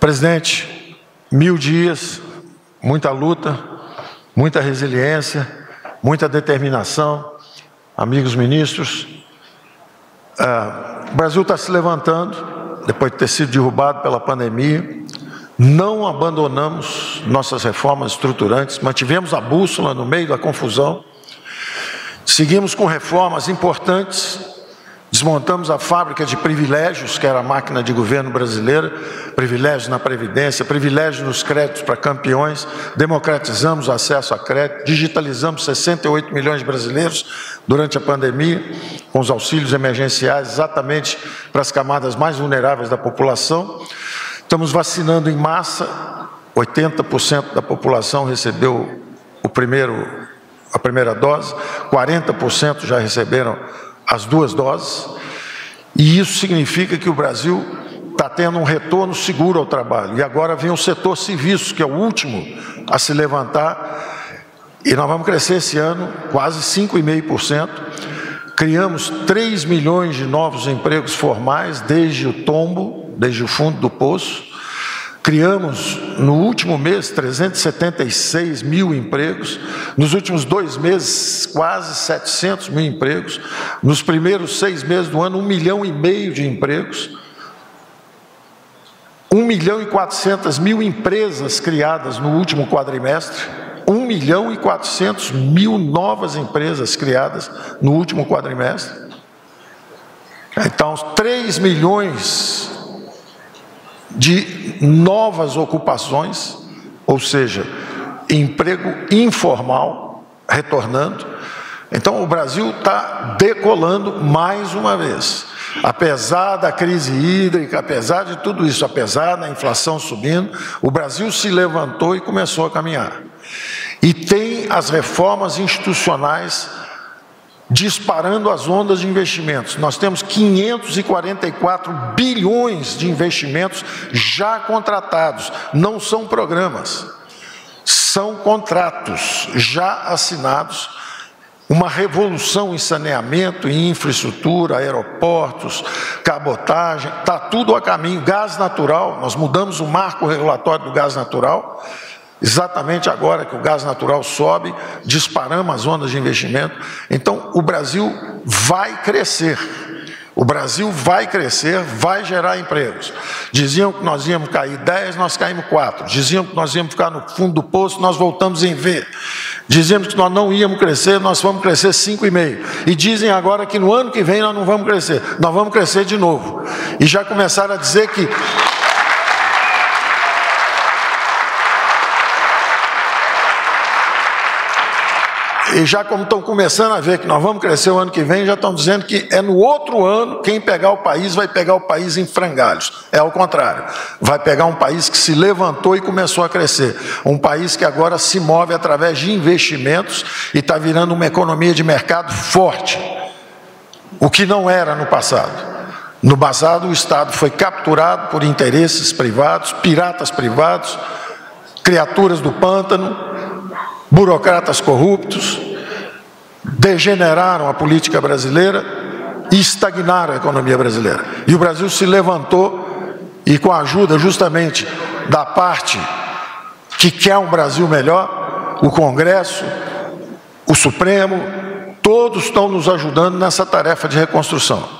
Presidente, mil dias, muita luta, muita resiliência, muita determinação. Amigos ministros, ah, o Brasil está se levantando depois de ter sido derrubado pela pandemia. Não abandonamos nossas reformas estruturantes, mantivemos a bússola no meio da confusão, seguimos com reformas importantes Desmontamos a fábrica de privilégios, que era a máquina de governo brasileira, privilégios na Previdência, privilégios nos créditos para campeões, democratizamos o acesso a crédito, digitalizamos 68 milhões de brasileiros durante a pandemia, com os auxílios emergenciais, exatamente para as camadas mais vulneráveis da população. Estamos vacinando em massa, 80% da população recebeu o primeiro, a primeira dose, 40% já receberam as duas doses, e isso significa que o Brasil está tendo um retorno seguro ao trabalho. E agora vem o setor serviços, que é o último a se levantar, e nós vamos crescer esse ano quase 5,5%. Criamos 3 milhões de novos empregos formais desde o tombo, desde o fundo do poço. Criamos no último mês 376 mil empregos, nos últimos dois meses quase 700 mil empregos, nos primeiros seis meses do ano um milhão e meio de empregos, um milhão e quatrocentas mil empresas criadas no último quadrimestre, um milhão e quatrocentos mil novas empresas criadas no último quadrimestre. Então, 3 milhões de novas ocupações, ou seja, emprego informal retornando. Então o Brasil está decolando mais uma vez. Apesar da crise hídrica, apesar de tudo isso, apesar da inflação subindo, o Brasil se levantou e começou a caminhar. E tem as reformas institucionais disparando as ondas de investimentos. Nós temos 544 bilhões de investimentos já contratados, não são programas, são contratos já assinados. Uma revolução em saneamento, em infraestrutura, aeroportos, cabotagem, está tudo a caminho. Gás natural, nós mudamos o marco regulatório do gás natural Exatamente agora que o gás natural sobe, disparamos as ondas de investimento. Então, o Brasil vai crescer. O Brasil vai crescer, vai gerar empregos. Diziam que nós íamos cair 10, nós caímos 4. Diziam que nós íamos ficar no fundo do poço, nós voltamos em V. Dizíamos que nós não íamos crescer, nós vamos crescer 5,5. E dizem agora que no ano que vem nós não vamos crescer, nós vamos crescer de novo. E já começaram a dizer que E já como estão começando a ver que nós vamos crescer o ano que vem, já estão dizendo que é no outro ano, quem pegar o país vai pegar o país em frangalhos. É ao contrário. Vai pegar um país que se levantou e começou a crescer. Um país que agora se move através de investimentos e está virando uma economia de mercado forte. O que não era no passado. No passado, o Estado foi capturado por interesses privados, piratas privados, criaturas do pântano, burocratas corruptos, degeneraram a política brasileira e estagnaram a economia brasileira. E o Brasil se levantou e, com a ajuda justamente da parte que quer um Brasil melhor, o Congresso, o Supremo, todos estão nos ajudando nessa tarefa de reconstrução.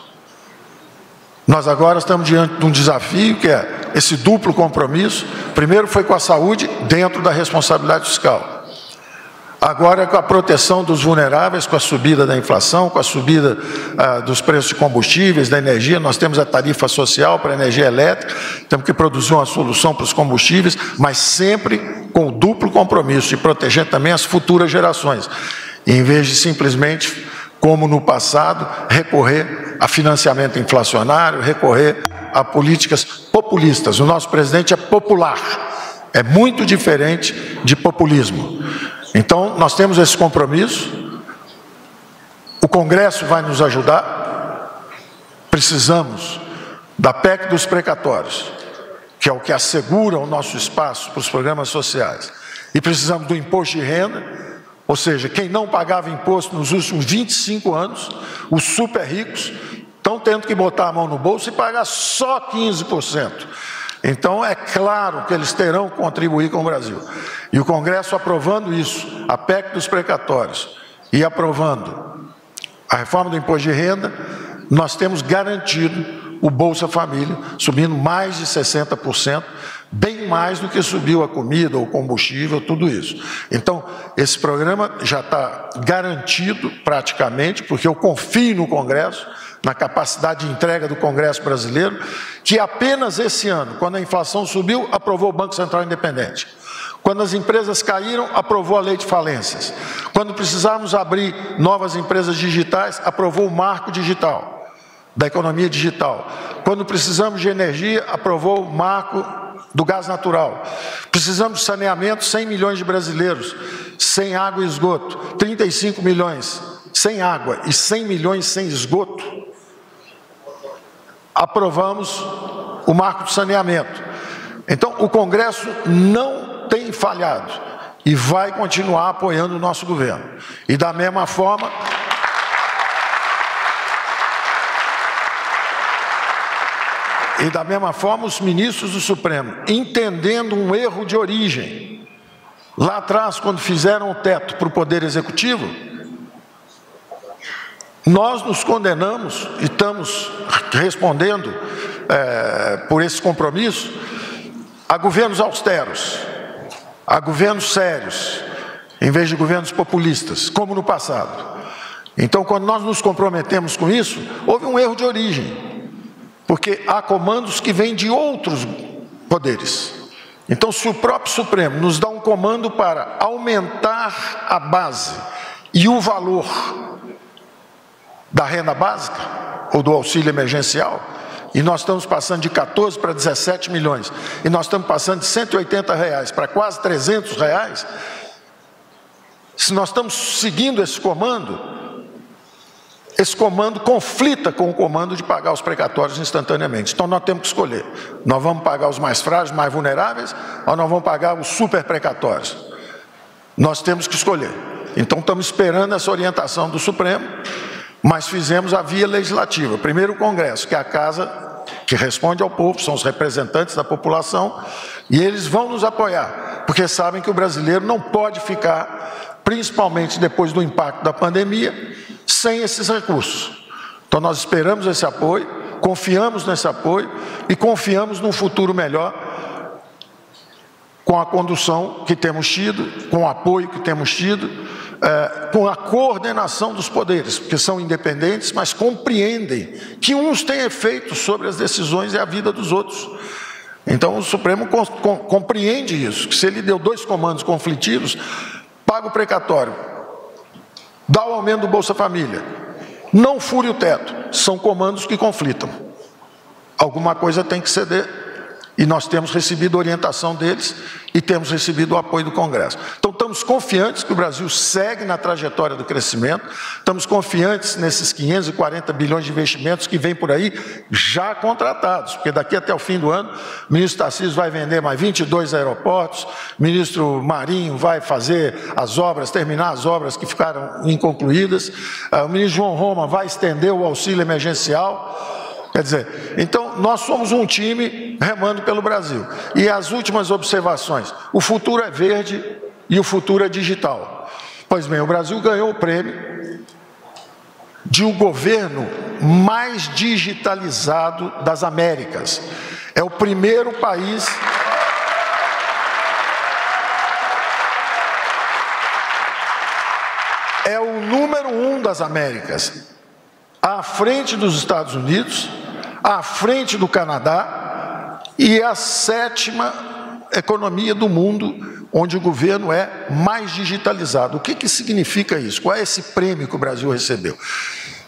Nós agora estamos diante de um desafio que é esse duplo compromisso. Primeiro foi com a saúde, dentro da responsabilidade fiscal. Agora, com a proteção dos vulneráveis, com a subida da inflação, com a subida ah, dos preços de combustíveis, da energia, nós temos a tarifa social para a energia elétrica, temos que produzir uma solução para os combustíveis, mas sempre com o duplo compromisso de proteger também as futuras gerações, em vez de simplesmente, como no passado, recorrer a financiamento inflacionário, recorrer a políticas populistas. O nosso presidente é popular, é muito diferente de populismo. Então, nós temos esse compromisso, o Congresso vai nos ajudar, precisamos da PEC dos precatórios, que é o que assegura o nosso espaço para os programas sociais, e precisamos do imposto de renda, ou seja, quem não pagava imposto nos últimos 25 anos, os super ricos, estão tendo que botar a mão no bolso e pagar só 15%. Então, é claro que eles terão que contribuir com o Brasil. E o Congresso aprovando isso, a PEC dos precatórios, e aprovando a reforma do imposto de renda, nós temos garantido o Bolsa Família subindo mais de 60%, bem mais do que subiu a comida, o combustível, tudo isso. Então, esse programa já está garantido praticamente, porque eu confio no Congresso, na capacidade de entrega do Congresso brasileiro, que apenas esse ano, quando a inflação subiu, aprovou o Banco Central Independente. Quando as empresas caíram, aprovou a lei de falências. Quando precisávamos abrir novas empresas digitais, aprovou o marco digital da economia digital. Quando precisamos de energia, aprovou o marco do gás natural. Precisamos de saneamento, 100 milhões de brasileiros sem água e esgoto, 35 milhões sem água e 100 milhões sem esgoto. Aprovamos o marco do saneamento. Então, o Congresso não tem falhado e vai continuar apoiando o nosso governo. E da mesma forma, E da mesma forma, os ministros do Supremo, entendendo um erro de origem, lá atrás, quando fizeram o teto para o Poder Executivo, nós nos condenamos e estamos respondendo é, por esse compromisso a governos austeros, a governos sérios, em vez de governos populistas, como no passado. Então, quando nós nos comprometemos com isso, houve um erro de origem porque há comandos que vêm de outros poderes. Então, se o próprio Supremo nos dá um comando para aumentar a base e o valor da renda básica ou do auxílio emergencial, e nós estamos passando de 14 para 17 milhões, e nós estamos passando de 180 reais para quase 300 reais, se nós estamos seguindo esse comando, esse comando conflita com o comando de pagar os precatórios instantaneamente. Então nós temos que escolher. Nós vamos pagar os mais frágeis, mais vulneráveis, ou nós vamos pagar os super precatórios? Nós temos que escolher. Então estamos esperando essa orientação do Supremo, mas fizemos a via legislativa. Primeiro o Congresso, que é a casa que responde ao povo, são os representantes da população, e eles vão nos apoiar, porque sabem que o brasileiro não pode ficar, principalmente depois do impacto da pandemia, sem esses recursos. Então nós esperamos esse apoio, confiamos nesse apoio e confiamos num futuro melhor com a condução que temos tido, com o apoio que temos tido, é, com a coordenação dos poderes, porque são independentes, mas compreendem que uns têm efeito sobre as decisões e a vida dos outros. Então o Supremo com, com, compreende isso, que se ele deu dois comandos conflitivos, paga o precatório, Dá o aumento do Bolsa Família. Não fure o teto. São comandos que conflitam. Alguma coisa tem que ceder e nós temos recebido orientação deles e temos recebido o apoio do Congresso. Então, estamos confiantes que o Brasil segue na trajetória do crescimento, estamos confiantes nesses 540 bilhões de investimentos que vêm por aí já contratados, porque daqui até o fim do ano, o ministro Tarcísio vai vender mais 22 aeroportos, o ministro Marinho vai fazer as obras, terminar as obras que ficaram inconcluídas, ah, o ministro João Roma vai estender o auxílio emergencial. Quer dizer, então nós somos um time remando pelo Brasil. E as últimas observações: o futuro é verde e o futuro é digital. Pois bem, o Brasil ganhou o prêmio de o governo mais digitalizado das Américas. É o primeiro país. É o número um das Américas, à frente dos Estados Unidos à frente do Canadá e é a sétima economia do mundo onde o governo é mais digitalizado. O que, que significa isso? Qual é esse prêmio que o Brasil recebeu?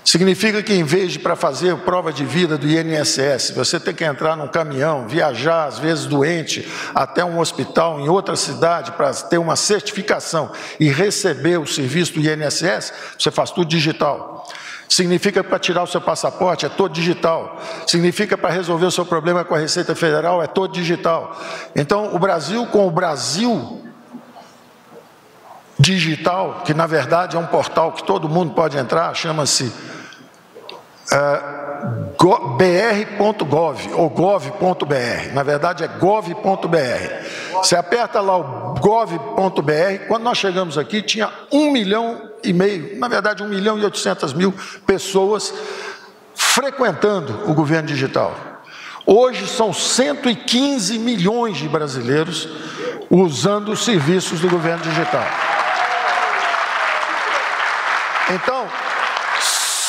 Significa que em vez de para fazer prova de vida do INSS, você tem que entrar num caminhão, viajar, às vezes doente, até um hospital em outra cidade para ter uma certificação e receber o serviço do INSS, você faz tudo digital. Significa para tirar o seu passaporte, é todo digital. Significa para resolver o seu problema com a Receita Federal, é todo digital. Então, o Brasil, com o Brasil digital, que na verdade é um portal que todo mundo pode entrar, chama-se é, br.gov ou gov.br. Na verdade é gov.br. Você aperta lá o gov.br. Quando nós chegamos aqui, tinha um milhão e meio, na verdade, um milhão e oitocentas mil pessoas frequentando o governo digital. Hoje são 115 milhões de brasileiros usando os serviços do governo digital. Então,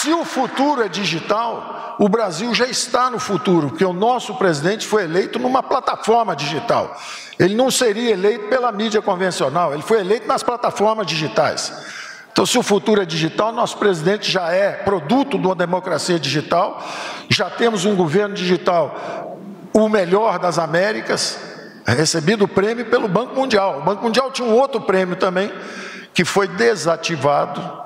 se o futuro é digital, o Brasil já está no futuro, porque o nosso presidente foi eleito numa plataforma digital. Ele não seria eleito pela mídia convencional, ele foi eleito nas plataformas digitais. Então, se o futuro é digital, nosso presidente já é produto de uma democracia digital, já temos um governo digital, o melhor das Américas, recebido o prêmio pelo Banco Mundial. O Banco Mundial tinha um outro prêmio também, que foi desativado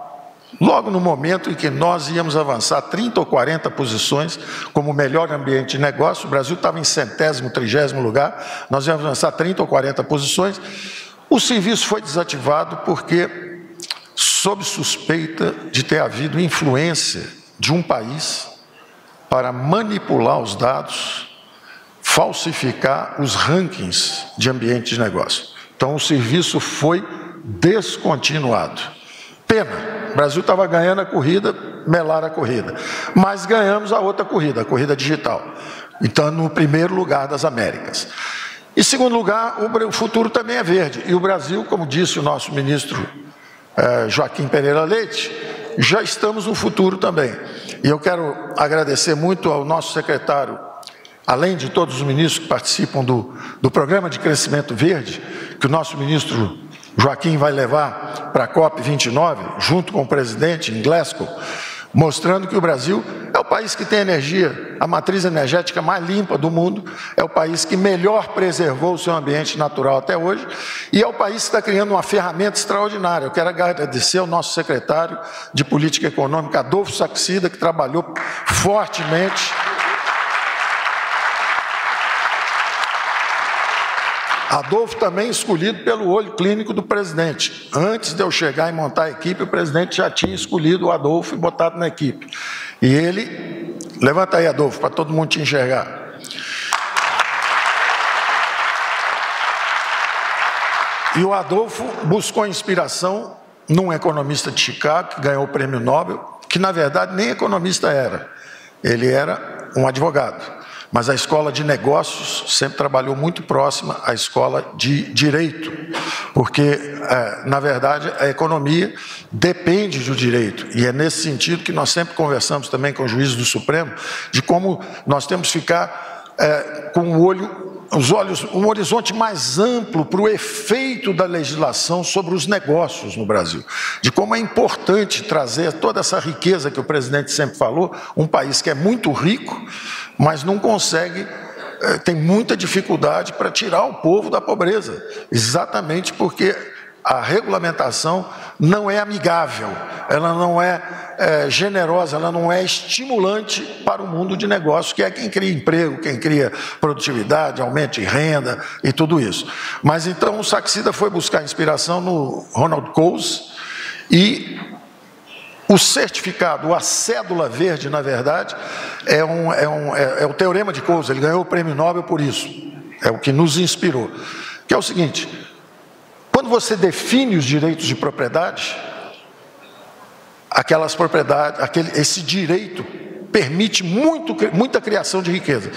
logo no momento em que nós íamos avançar 30 ou 40 posições como melhor ambiente de negócio. O Brasil estava em centésimo, trigésimo lugar, nós íamos avançar 30 ou 40 posições. O serviço foi desativado porque sob suspeita de ter havido influência de um país para manipular os dados, falsificar os rankings de ambiente de negócio. Então o serviço foi descontinuado. Pena, o Brasil estava ganhando a corrida, melar a corrida, mas ganhamos a outra corrida, a corrida digital. Então, no primeiro lugar das Américas. Em segundo lugar, o futuro também é verde. E o Brasil, como disse o nosso ministro é, Joaquim Pereira Leite, já estamos no futuro também. E eu quero agradecer muito ao nosso secretário, além de todos os ministros que participam do, do programa de crescimento verde, que o nosso ministro Joaquim vai levar para a COP29, junto com o presidente em Glasgow, mostrando que o Brasil é o país que tem energia, a matriz energética mais limpa do mundo, é o país que melhor preservou o seu ambiente natural até hoje e é o país que está criando uma ferramenta extraordinária. Eu quero agradecer ao nosso secretário de Política Econômica, Adolfo Saxida, que trabalhou fortemente Adolfo também escolhido pelo olho clínico do presidente. Antes de eu chegar e montar a equipe, o presidente já tinha escolhido o Adolfo e botado na equipe. E ele, levanta aí, Adolfo, para todo mundo te enxergar. E o Adolfo buscou inspiração num economista de Chicago que ganhou o prêmio Nobel, que na verdade nem economista era, ele era um advogado mas a escola de negócios sempre trabalhou muito próxima à escola de direito, porque, é, na verdade, a economia depende do direito, e é nesse sentido que nós sempre conversamos também com o juízes do Supremo, de como nós temos que ficar é, com o olho os olhos, um horizonte mais amplo para o efeito da legislação sobre os negócios no Brasil, de como é importante trazer toda essa riqueza que o presidente sempre falou, um país que é muito rico, mas não consegue, eh, tem muita dificuldade para tirar o povo da pobreza, exatamente porque a regulamentação não é amigável, ela não é, é, generosa, ela não é estimulante para o mundo de negócio, que é quem cria emprego, quem cria produtividade, aumento de renda e tudo isso. Mas então o Saxida foi buscar inspiração no Ronald Coase e o certificado, a cédula verde, na verdade, é, um, é, um, é, é o teorema de Coase, ele ganhou o prêmio Nobel por isso, é o que nos inspirou. Que é o seguinte: quando você define os direitos de propriedade, aquelas propriedades, aquele, esse direito permite muito, muita criação de riqueza.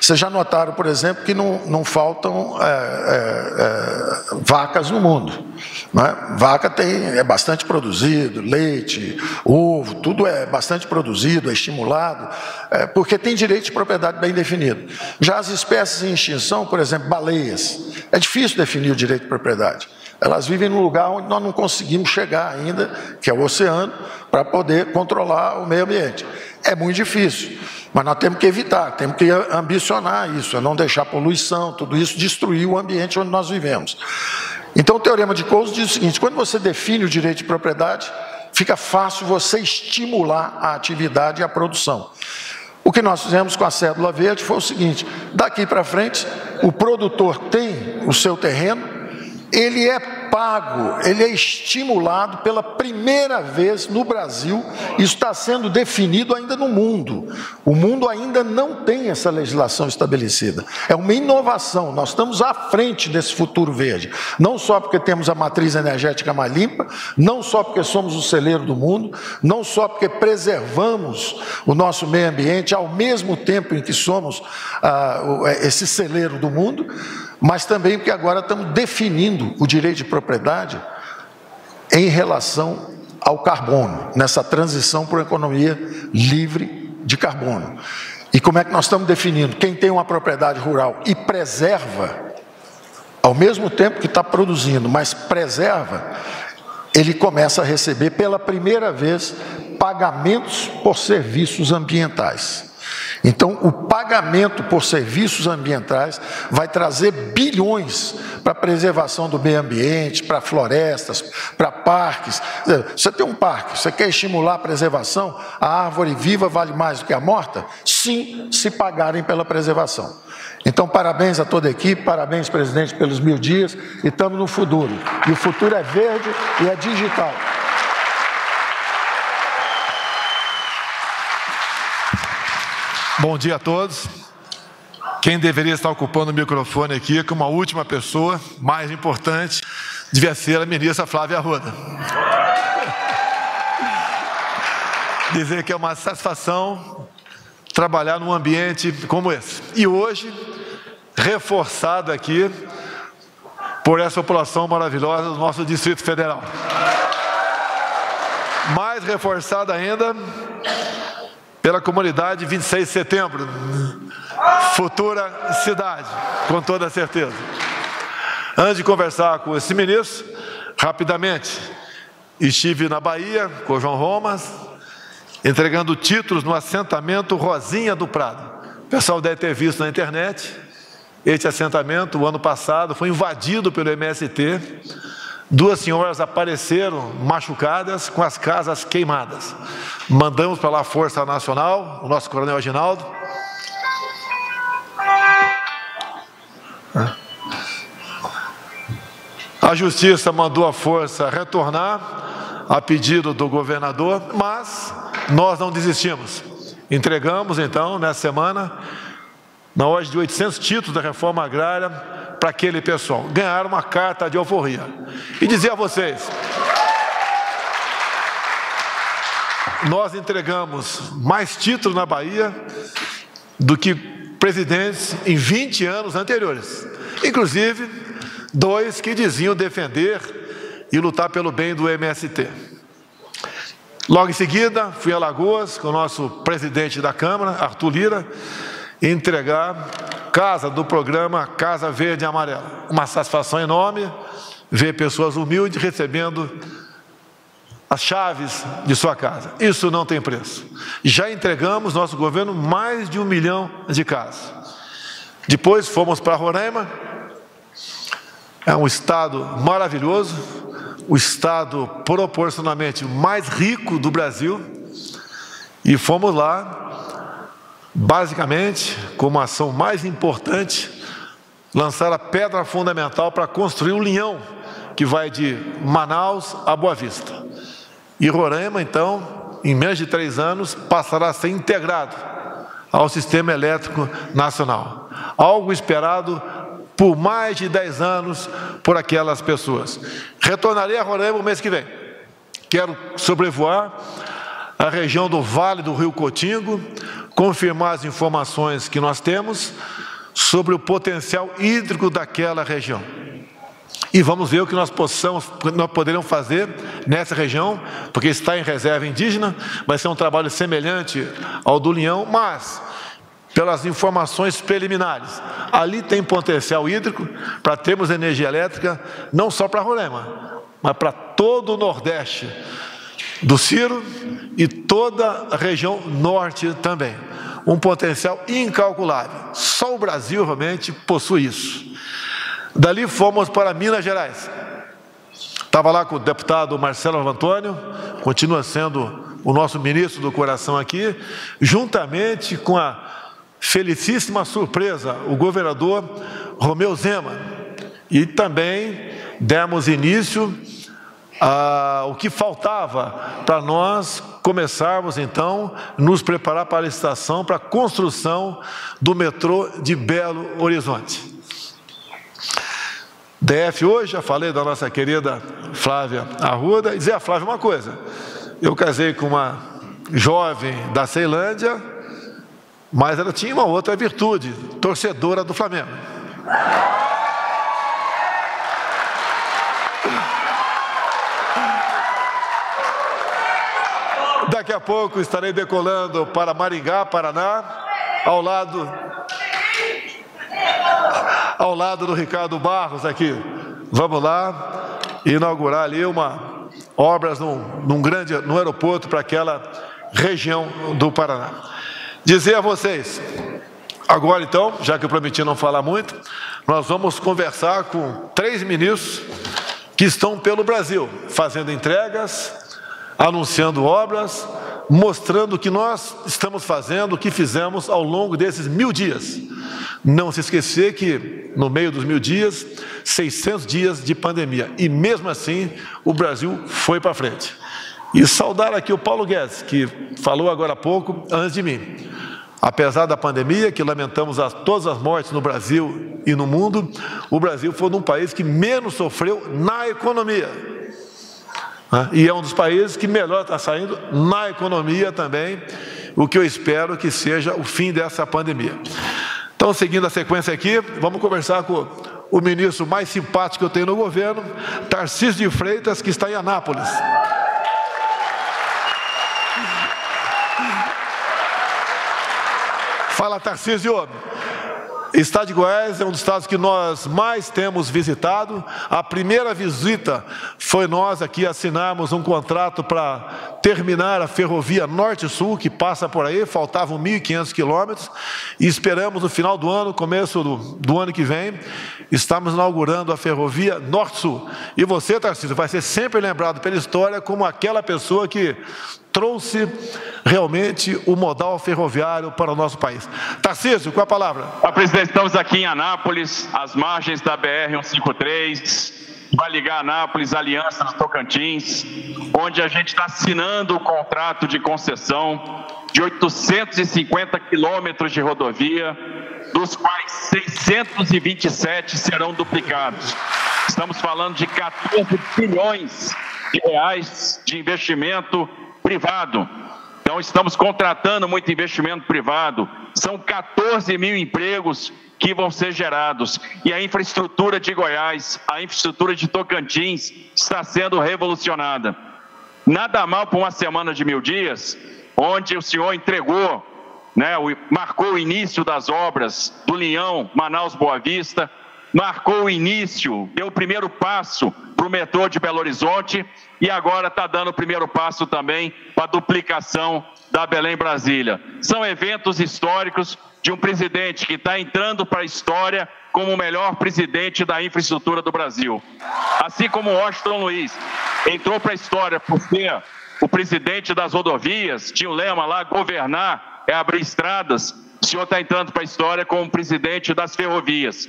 Vocês já notaram, por exemplo, que não, não faltam é, é, é, vacas no mundo. Né? Vaca tem, é bastante produzido, leite, ovo, tudo é bastante produzido, é estimulado, é, porque tem direito de propriedade bem definido. Já as espécies em extinção, por exemplo, baleias, é difícil definir o direito de propriedade. Elas vivem num lugar onde nós não conseguimos chegar ainda, que é o oceano, para poder controlar o meio ambiente. É muito difícil, mas nós temos que evitar, temos que ambicionar isso, é não deixar poluição, tudo isso destruir o ambiente onde nós vivemos. Então o teorema de Coase diz o seguinte: quando você define o direito de propriedade, fica fácil você estimular a atividade e a produção. O que nós fizemos com a cédula verde foi o seguinte: daqui para frente, o produtor tem o seu terreno, ele é pago, ele é estimulado pela primeira vez no Brasil. Isso está sendo definido ainda no mundo. O mundo ainda não tem essa legislação estabelecida. É uma inovação. Nós estamos à frente desse futuro verde. Não só porque temos a matriz energética mais limpa, não só porque somos o celeiro do mundo, não só porque preservamos o nosso meio ambiente ao mesmo tempo em que somos ah, esse celeiro do mundo mas também porque agora estamos definindo o direito de propriedade em relação ao carbono, nessa transição para uma economia livre de carbono. E como é que nós estamos definindo? Quem tem uma propriedade rural e preserva, ao mesmo tempo que está produzindo, mas preserva, ele começa a receber pela primeira vez pagamentos por serviços ambientais. Então, o pagamento por serviços ambientais vai trazer bilhões para a preservação do meio ambiente, para florestas, para parques. Você tem um parque, você quer estimular a preservação? A árvore viva vale mais do que a morta? Sim, se pagarem pela preservação. Então, parabéns a toda a equipe, parabéns, presidente, pelos mil dias, e estamos no futuro. E o futuro é verde e é digital. Bom dia a todos. Quem deveria estar ocupando o microfone aqui como a última pessoa, mais importante, devia ser a ministra Flávia Arruda. Dizer que é uma satisfação trabalhar num ambiente como esse. E hoje, reforçado aqui por essa população maravilhosa do nosso Distrito Federal. Mais reforçado ainda pela comunidade 26 de setembro, futura cidade, com toda certeza. Antes de conversar com esse ministro, rapidamente, estive na Bahia com o João Romas, entregando títulos no assentamento Rosinha do Prado. O pessoal deve ter visto na internet. Este assentamento, o ano passado, foi invadido pelo MST Duas senhoras apareceram machucadas com as casas queimadas. Mandamos para lá a Força Nacional, o nosso coronel Aginaldo. A justiça mandou a força retornar a pedido do governador, mas nós não desistimos. Entregamos então, nessa semana, na ordem de 800 títulos da reforma agrária para aquele pessoal. Ganharam uma carta de alforria. E dizer a vocês: nós entregamos mais títulos na Bahia do que presidentes em 20 anos anteriores. Inclusive, dois que diziam defender e lutar pelo bem do MST. Logo em seguida, fui a Lagoas com o nosso presidente da Câmara, Arthur Lira, entregar casa do programa Casa Verde e Amarela. Uma satisfação enorme ver pessoas humildes recebendo as chaves de sua casa. Isso não tem preço. Já entregamos, nosso governo, mais de um milhão de casas. Depois fomos para Roraima, é um estado maravilhoso, o estado proporcionalmente mais rico do Brasil, e fomos lá basicamente, como ação mais importante, lançar a pedra fundamental para construir o linhão que vai de Manaus a Boa Vista. E Roraima, então, em menos de três anos, passará a ser integrado ao sistema elétrico nacional. Algo esperado por mais de dez anos por aquelas pessoas. Retornarei a Roraima o mês que vem. Quero sobrevoar a região do Vale do Rio Cotingo, confirmar as informações que nós temos sobre o potencial hídrico daquela região. E vamos ver o que nós possamos, nós poderemos fazer nessa região, porque está em reserva indígena, vai ser um trabalho semelhante ao do Leão, mas pelas informações preliminares, ali tem potencial hídrico para termos energia elétrica não só para Roraima, mas para todo o Nordeste do Ciro e toda a região norte também. Um potencial incalculável. Só o Brasil realmente possui isso. Dali fomos para Minas Gerais. Estava lá com o deputado Marcelo Antônio, continua sendo o nosso ministro do coração aqui, juntamente com a felicíssima surpresa, o governador Romeu Zema, e também demos início ao que faltava para nós começarmos então nos preparar para a licitação para a construção do metrô de Belo Horizonte. DF hoje, já falei da nossa querida Flávia Arruda, e dizer a Flávia uma coisa: eu casei com uma jovem da Ceilândia, mas ela tinha uma outra virtude, torcedora do Flamengo. Daqui a pouco estarei decolando para Maringá, Paraná, ao lado ao lado do Ricardo Barros aqui. Vamos lá inaugurar ali uma obras num, num grande no aeroporto para aquela região do Paraná. Dizer a vocês, agora então, já que eu prometi não falar muito, nós vamos conversar com três ministros que estão pelo Brasil, fazendo entregas, anunciando obras, mostrando o que nós estamos fazendo, o que fizemos ao longo desses mil dias. Não se esquecer que no meio dos mil dias, 600 dias de pandemia, e mesmo assim o Brasil foi para frente. E saudar aqui o Paulo Guedes, que falou agora há pouco, antes de mim. Apesar da pandemia, que lamentamos as, todas as mortes no Brasil e no mundo, o Brasil foi um país que menos sofreu na economia. Né? E é um dos países que melhor está saindo na economia também, o que eu espero que seja o fim dessa pandemia. Então, seguindo a sequência aqui, vamos conversar com o ministro mais simpático que eu tenho no governo, Tarcísio de Freitas, que está em Anápolis. Fala, Tarcísio. Estado de Goiás é um dos estados que nós mais temos visitado. A primeira visita foi nós aqui assinarmos um contrato para terminar a ferrovia Norte-Sul, que passa por aí, faltavam 1.500 quilômetros, e esperamos no final do ano, começo do, do ano que vem, estamos inaugurando a ferrovia Norte-Sul. E você, Tarcísio, vai ser sempre lembrado pela história como aquela pessoa que trouxe realmente o modal ferroviário para o nosso país. Tarcísio, com a palavra. A presidente, estamos aqui em Anápolis, às margens da BR-153, vai ligar Anápolis, Aliança do Tocantins, onde a gente está assinando o contrato de concessão de 850 quilômetros de rodovia, dos quais 627 serão duplicados. Estamos falando de 14 bilhões de reais de investimento privado. Então, estamos contratando muito investimento privado. São 14 mil empregos que vão ser gerados. E a infraestrutura de Goiás, a infraestrutura de Tocantins está sendo revolucionada. Nada mal para uma semana de mil dias, onde o senhor entregou, né, marcou o início das obras do Linhão, Manaus Boa Vista, marcou o início, deu o primeiro passo para o metrô de Belo Horizonte e agora está dando o primeiro passo também para a duplicação da Belém Brasília. São eventos históricos de um presidente que está entrando para a história como o melhor presidente da infraestrutura do Brasil. Assim como Washington Luiz entrou para a história por ser o presidente das rodovias, tinha o lema lá, governar é abrir estradas. O senhor está entrando para a história como presidente das ferrovias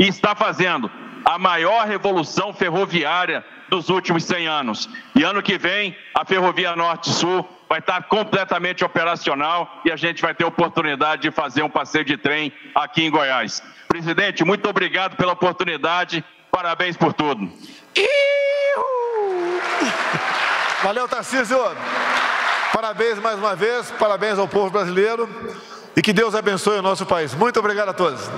e está fazendo a maior revolução ferroviária dos últimos 100 anos. E ano que vem, a Ferrovia Norte-Sul vai estar completamente operacional e a gente vai ter oportunidade de fazer um passeio de trem aqui em Goiás. Presidente, muito obrigado pela oportunidade. Parabéns por tudo. Valeu, Tarcísio. Parabéns mais uma vez, parabéns ao povo brasileiro e que Deus abençoe o nosso país. Muito obrigado a todos.